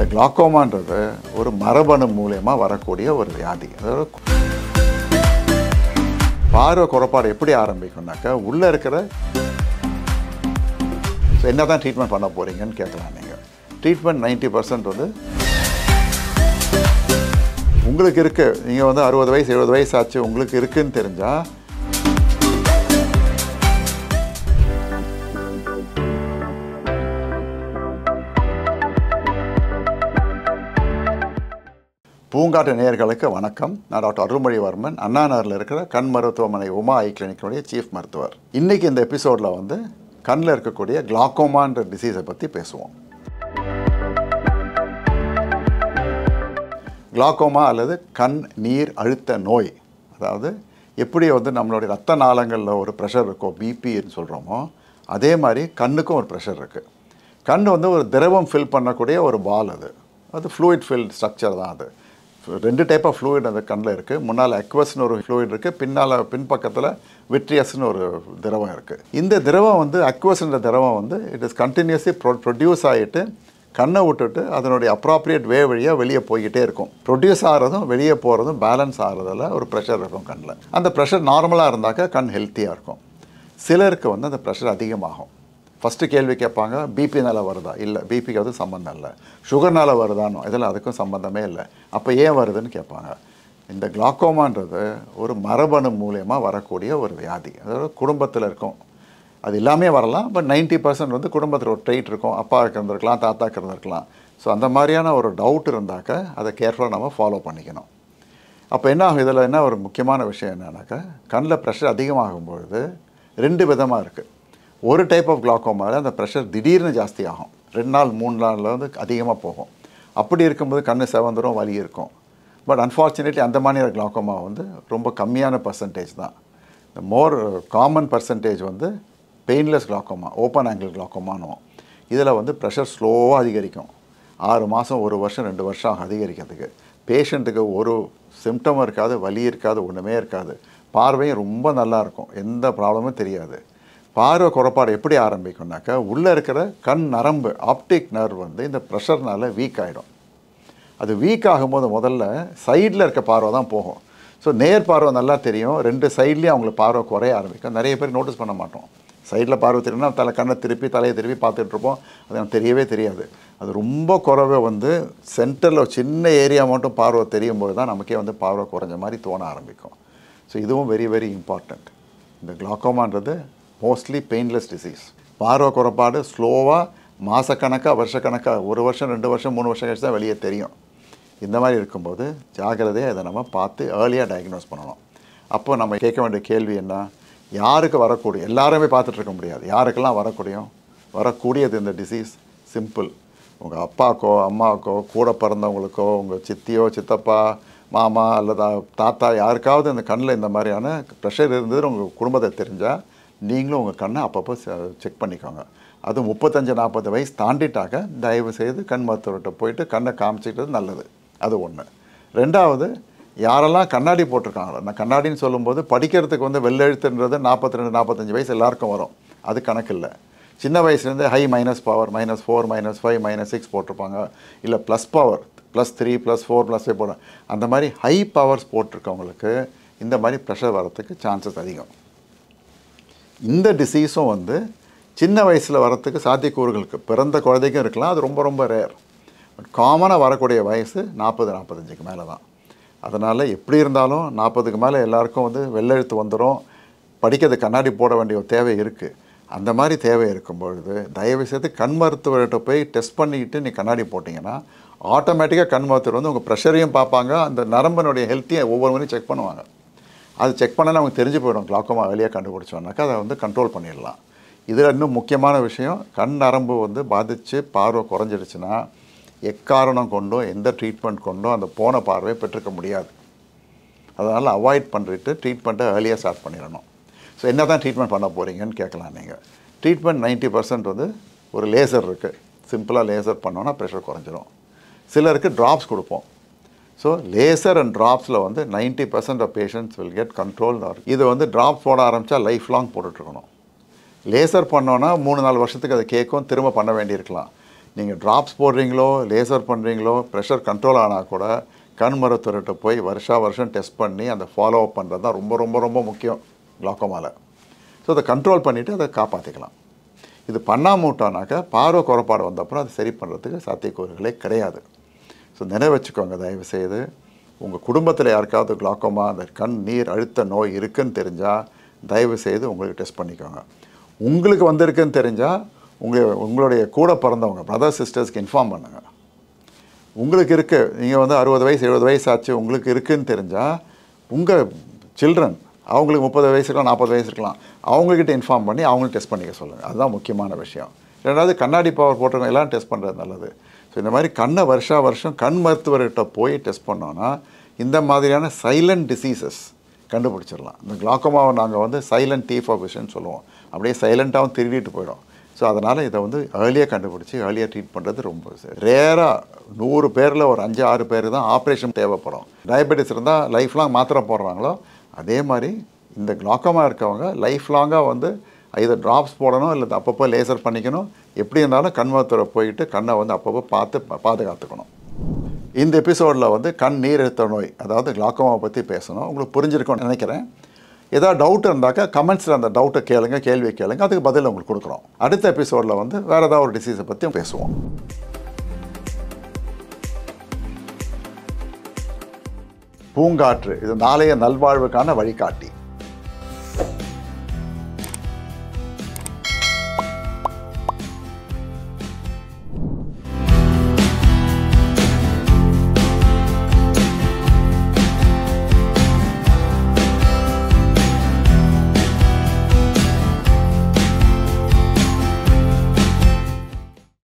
இந்த கிளாக்கோமான்றது ஒரு மரபணு மூலயமா வரக்கூடிய ஒரு வியாதி. அதாவது பார்வை குறைபாடு எப்படி ஆரம்பிக்கும்னாக்கா உள்ளே இருக்கிற என்ன தான் ட்ரீட்மெண்ட் பண்ண போகிறீங்கன்னு கேட்கலாம் நீங்கள் ட்ரீட்மெண்ட் நைன்ட்டி பர்சன்ட் வந்து உங்களுக்கு இருக்குது நீங்கள் வந்து அறுபது வயசு எழுபது வயசு ஆச்சு உங்களுக்கு இருக்குன்னு தெரிஞ்சால் பூங்காட்டு நேயர்களுக்கு வணக்கம். நான் டாக்டர் அருள்மொழிவர்மன். அண்ணாநகரில் இருக்கிற கண் மருத்துவமனை உமா ஐ கிளினிக்கினுடைய சீஃப் மருத்துவர். இன்றைக்கி இந்த எபிசோடில் வந்து கண்ணில் இருக்கக்கூடிய கிளாக்கோமான்ற டிசீஸை பற்றி பேசுவோம். கிளாக்கோமா அல்லது கண் நீர் அழுத்த நோய் அதாவது எப்படி வந்து நம்மளுடைய ரத்த நாளங்களில் ஒரு ப்ரெஷர் இருக்கோ பிபின்னு சொல்கிறோமோ அதே மாதிரி கண்ணுக்கும் ஒரு ப்ரெஷர் இருக்குது கண் வந்து ஒரு திரவம் ஃபில் பண்ணக்கூடிய ஒரு பால் அது. அது ஃப்ளூயிட் ஃபில் ஸ்ட்ரக்சர் தான் அது. ரெண்டு டைப் ஆஃப் ஃப்ளூயிட் அந்த கண்ணில் இருக்குது முன்னால் அக்வஸ்னு ஒரு ஃப்ளூயிட் இருக்குது பின்னால் பின்பக்கத்தில் விட்ரியஸ்னு ஒரு திரவம் இருக்குது இந்த திரவம் வந்து அக்வஸ்ன்ற திரவம் வந்து it is continuously pro produce ஆகிட்டு கண்ணை விட்டுட்டு அதனுடைய அப்ராப்ரியேட் வே வழியாக வெளியே போய்கிட்டே இருக்கும். ப்ரொடியூஸ் ஆகிறதும் வெளியே போகிறதும் பேலன்ஸ் ஆகிறதுல ஒரு ப்ரெஷர் இருக்கும் கண்ணில். அந்த ப்ரெஷர் நார்மலாக இருந்தாக்கா கண் ஹெல்த்தியாக இருக்கும். சிலருக்கு வந்து அந்த ப்ரெஷர் அதிகமாகும். ஃபஸ்ட்டு கேள்வி கேட்பாங்க பிபினால் வருதா? இல்லை பிபிக்கு அது சம்மந்தம் இல்லை. சுகர்னால் வருதானோ இதெல்லாம் அதுக்கும் சம்மந்தமே இல்லை. அப்போ ஏன் வருதுன்னு கேட்பாங்க. இந்த கிளாக்கோமான்றது ஒரு மரபணு மூலயமா வரக்கூடிய ஒரு வியாதி. அதாவது குடும்பத்தில் இருக்கும். அது எல்லாமே வரலாம் பட் நைன்ட்டி பர்சன்ட் வந்து குடும்பத்தில் ஒரு ட்ரெயிட் இருக்கும். அப்பாவுக்கு இருந்திருக்கலாம் தாத்தாக்கு இருந்திருக்கலாம் ஸோ அந்த மாதிரியான ஒரு டவுட் இருந்தாக்க அதை கேர்ஃபுல்லாக நம்ம ஃபாலோ பண்ணிக்கணும். அப்போ என்ன ஆகும்? இதில் என்ன ஒரு முக்கியமான விஷயம் என்னன்னாக்கா கண்ணில் ப்ரெஷர் அதிகமாகும் பொழுது ரெண்டு விதமாக இருக்குது ஒரு டைப் ஆஃப் கிளாக்கோமாவில் அந்த ப்ரெஷர் திடீர்னு ஜாஸ்தி ஆகும் ரெண்டு நாள் மூணு நாளில் வந்து அதிகமாக போகும். அப்படி இருக்கும்போது கண் செவந்துரும் வலி இருக்கும். பட் அன்ஃபார்ச்சுனேட்லி அந்த மாதிரியான கிளாக்கோமா வந்து ரொம்ப கம்மியான பர்சன்டேஜ் தான். இந்த மோர் காமன் பர்சன்டேஜ் வந்து பெயின்லெஸ் கிளாக்கோமா ஓப்பன் ஆங்கிள் கிளாக்கோமானுவோம் இதில் வந்து ப்ரெஷர் ஸ்லோவாக அதிகரிக்கும். ஆறு மாதம் ஒரு வருஷம் ரெண்டு வருஷம் ஆகும் அதிகரிக்கிறதுக்கு. பேஷண்ட்டுக்கு ஒரு சிம்டமும் இருக்காது வலி இருக்காது ஒன்றுமே இருக்காது. பார்வையும் ரொம்ப நல்லா இருக்கும். எந்த ப்ராப்ளமும் தெரியாது. பார்வை குறைபாடு எப்படி ஆரம்பிக்கும்னாக்கா உள்ளே இருக்கிற கண் நரம்பு ஆப்டிக் நர்வ் வந்து இந்த ப்ரெஷர்னால் வீக் ஆகிடும் அது வீக் ஆகும்போது முதல்ல சைடில் இருக்க பார்வை தான் போகும். ஸோ நேர் பார்வை நல்லா தெரியும். ரெண்டு சைட்லேயும் அவங்களுக்கு பார்வை குறைய ஆரம்பிக்கும். நிறைய பேர் நோட்டீஸ் பண்ண மாட்டோம். சைடில் பார்வை தெரியும்னா தலை கண்ணை திருப்பி தலையை திருப்பி பார்த்துட்டு இருப்போம். அது எனக்கு தெரியவே தெரியாது. அது ரொம்ப குறைவே வந்து சென்டரில் சின்ன ஏரியா மட்டும் பார்வை தெரியும் போது தான் நமக்கே வந்து பார்வை குறைஞ்ச மாதிரி தோண ஆரம்பிக்கும். ஸோ இதுவும் வெரி வெரி இம்பார்ட்டண்ட் இந்த கிளாக்கோமான்றது மோஸ்ட்லி பெயின்லெஸ் டிசீஸ் பார்வை குறைபாடு ஸ்லோவாக மாதக்கணக்காக வருஷக்கணக்காக ஒரு வருஷம் ரெண்டு வருஷம் மூணு வருஷம் கழிச்சு தான் வெளியே தெரியும். இந்த மாதிரி இருக்கும்போது ஜாகிரதையாக இதை நம்ம பார்த்து ஏர்லியாக டயக்னோஸ் பண்ணணும். அப்போ நம்ம கேட்க வேண்டிய கேள்வி என்ன? யாருக்கு வரக்கூடிய எல்லாருமே பார்த்துட்டு இருக்க முடியாது. யாருக்கெல்லாம் வரக்கூடியும்? வரக்கூடியது இந்த டிசீஸ் சிம்பிள் உங்கள் அப்பாக்கோ அம்மாவுக்கோ கூட பிறந்தவங்களுக்கோ உங்கள் சித்தியோ சித்தப்பா மாமா அல்லது தாத்தா யாருக்காவது இந்த கண்ணில் இந்த மாதிரியான ப்ரெஷர் இருந்தது உங்கள் குடும்பத்தை தெரிஞ்சால் நீங்களும் உங்கள் கண்ணை அப்பப்போ செக் பண்ணிக்கோங்க. அது முப்பத்தஞ்சு நாற்பது வயசு தாண்டிட்டாக்க தயவு செய்து கண் மருத்துவர்கிட்ட போயிட்டு கண்ணை காமிச்சிக்கிறது நல்லது. அது ஒன்று ரெண்டாவது யாரெல்லாம் கண்ணாடி போட்டிருக்காங்களோ நான் கண்ணாடின்னு சொல்லும்போது படிக்கிறதுக்கு வந்து வெள்ளெழுத்துன்றது நாற்பத்தி ரெண்டு நாற்பத்தஞ்சு வயசு எல்லாருக்கும் வரும். அது கணக்கு இல்லை. சின்ன வயசுலேருந்து high minus power minus four minus five minus six போட்டிருப்பாங்க. இல்லை plus power plus three plus four plus five போடுறாங்க அந்த மாதிரி ஹை பவர்ஸ் போட்டிருக்கவங்களுக்கு இந்த மாதிரி ப்ரெஷர் வரத்துக்கு சான்சஸ் அதிகம். இந்த டிசீஸும் வந்து சின்ன வயசில் வரத்துக்கு சாத்தியக்கூறுகளுக்கு பிறந்த குழந்தைக்கும் இருக்கலாம். அது ரொம்ப ரொம்ப ரேர் பட் காமனாக வரக்கூடிய வயசு நாற்பது நாற்பத்தஞ்சுக்கு மேலே தான். அதனால் எப்படி இருந்தாலும் நாற்பதுக்கு மேலே எல்லாருக்கும் வந்து வெள்ளெழுத்து வந்துடும் படிக்கிறது கண்ணாடி போட வேண்டிய ஒரு தேவை இருக்குது அந்த மாதிரி தேவை இருக்கும் பொழுது தயவு செய்து கண் மருத்துவர்கிட்ட போய் டெஸ்ட் பண்ணிக்கிட்டு நீ கண்ணாடி போட்டிங்கன்னா ஆட்டோமேட்டிக்காக கண் மருத்துவர் வந்து உங்கள் ப்ரெஷரையும் பார்ப்பாங்க. அந்த நரம்பனுடைய ஹெல்த்தையும் ஒவ்வொரு முறையும் செக் பண்ணுவாங்க. அது செக் பண்ணால் அவங்க தெரிஞ்சு போயிடும். கிளாக்கோமா வெளியே கண்டுபிடிச்சோன்னாக்கா அதை வந்து கண்ட்ரோல் பண்ணிடலாம். இதில் இன்னும் முக்கியமான விஷயம். கண் நரம்பு வந்து பாதித்து பார்வை குறைஞ்சிடுச்சுன்னா எக்காரணம் கொண்டோ எந்த ட்ரீட்மெண்ட் கொண்டோ அந்த போன பார்வையை பெற்றுக்க முடியாது. அதனால் அவாய்ட் பண்ணிட்டு ட்ரீட்மெண்ட்டை ஏர்லியாக ஸ்டார்ட் பண்ணிடணும். ஸோ என்ன தான் ட்ரீட்மெண்ட் பண்ண போகிறீங்கன்னு கேட்கலாம் நீங்கள் ட்ரீட்மெண்ட் நைன்ட்டி பர்சன்ட் வந்து ஒரு லேசர் இருக்குது சிம்பிளாக லேசர் பண்ணோன்னா ப்ரெஷர் குறைஞ்சிரும். சிலருக்கு ட்ராப்ஸ் கொடுப்போம். ஸோ லேசர் அண்ட் ட்ராப்ஸில் வந்து ninety percent of patients will get control இது வந்து ட்ராப்ஸ் போட ஆரம்பித்தா லைஃப் லாங் போட்டுட்ருக்கணும். லேசர் பண்ணோன்னா மூணு நாலு வருஷத்துக்கு அதை கேட்கும் திரும்ப பண்ண வேண்டியிருக்கலாம். நீங்கள் ட்ராப்ஸ் போடுறீங்களோ லேசர் பண்ணுறீங்களோ ப்ரெஷர் கண்ட்ரோல் ஆனால் கூட கண் மருத்துவர்கிட்ட போய் வருஷா வருஷம் டெஸ்ட் பண்ணி அந்த ஃபாலோ அப் பண்ணுறது தான் ரொம்ப ரொம்ப ரொம்ப முக்கியம் குளாக்கோமாவில் ஸோ அதை கண்ட்ரோல் பண்ணிவிட்டு அதை காப்பாற்றிக்கலாம் இது பண்ணாம விட்டோம்னாக்கா பார்வை குறைபாடு வந்தப்புறம் அதை சரி பண்ணுறதுக்கு சாத்தியக்கூறுகளே கிடையாது. ஸோ நினைவு வச்சுக்கோங்க தயவு செய்து உங்கள் குடும்பத்தில் யாருக்காவது குளாக்கோமா அந்த கண் நீர் அழுத்த நோய் இருக்குன்னு தெரிஞ்சால் தயவு செய்து உங்களுக்கு டெஸ்ட் பண்ணிக்கோங்க. உங்களுக்கு வந்திருக்குன்னு தெரிஞ்சால் உங்கள் உங்களுடைய கூட பிறந்தவங்க பிரதர் சிஸ்டர்ஸ்க்கு இன்ஃபார்ம் பண்ணுங்கள் உங்களுக்கு இருக்குது நீங்கள் வந்து அறுபது வயசு எழுபது வயசு ஆச்சு உங்களுக்கு இருக்குன்னு தெரிஞ்சால் உங்கள் சில்ட்ரன் அவங்களுக்கு முப்பது வயசு இருக்கலாம் நாற்பது வயசு இருக்கலாம் அவங்கக்கிட்ட இன்ஃபார்ம் பண்ணி அவங்களும் டெஸ்ட் பண்ணிக்க சொல்லுங்கள் அதுதான் முக்கியமான விஷயம். ரெண்டாவது கண்ணாடி பவர் போட்டவங்க எல்லாம் டெஸ்ட் பண்ணுறது நல்லது. ஸோ இந்த மாதிரி கண்ணை வருஷா வருஷம் கண் மருத்துவர்கிட்ட போய் டெஸ்ட் பண்ணோன்னா இந்த மாதிரியான சைலண்ட் டிசீசஸ் கண்டுபிடிச்சிடலாம். இந்த கிளாக்கோமாவை நாங்கள் வந்து சைலண்ட் டீஃப் ஆஃபிஷன் சொல்லுவோம். அப்படியே சைலண்ட்டாகவும் திருடிட்டு போயிடும். ஸோ அதனால் இதை வந்து ஏர்லியாக கண்டுபிடிச்சி ஏர்லியாக ட்ரீட் பண்ணுறது ரொம்ப ரேராக நூறு பேரில் ஒரு அஞ்சு ஆறு பேர் தான் ஆப்ரேஷன் தேவைப்படும். டயபெட்டிஸ் இருந்தால் லைஃப் லாங் மாத்திரை போடுறாங்களோ அதே மாதிரி இந்த கிளாக்கமாக இருக்கவங்க லைஃப் லாங்காக வந்து இதை ட்ராப்ஸ் போடணும் இல்லை அப்பப்போ லேசர் பண்ணிக்கணும் எப்படி இருந்தாலும் கண் மருத்துவரை போயிட்டு கண்ணை வந்து அப்பப்போ பார்த்து பாதுகாத்துக்கணும். இந்த எபிசோடில் வந்து கண் நீரிழுத்த நோய் அதாவது கிளாக்கோமாவை பற்றி பேசணும். உங்களுக்கு புரிஞ்சிருக்கோன்னு நினைக்கிறேன். ஏதாவது டவுட் இருந்தாக்கா கமெண்ட்ஸில் அந்த டவுட்டை கேளுங்க கேள்வி கேளுங்க அதுக்கு பதில் உங்களுக்கு கொடுக்குறோம். அடுத்த எபிசோடில் வந்து வேறு ஏதாவது ஒரு டிசீஸை பற்றியும் பேசுவோம். பூங்காற்று இது நாளைய நல்வாழ்வுக்கான வழிகாட்டி.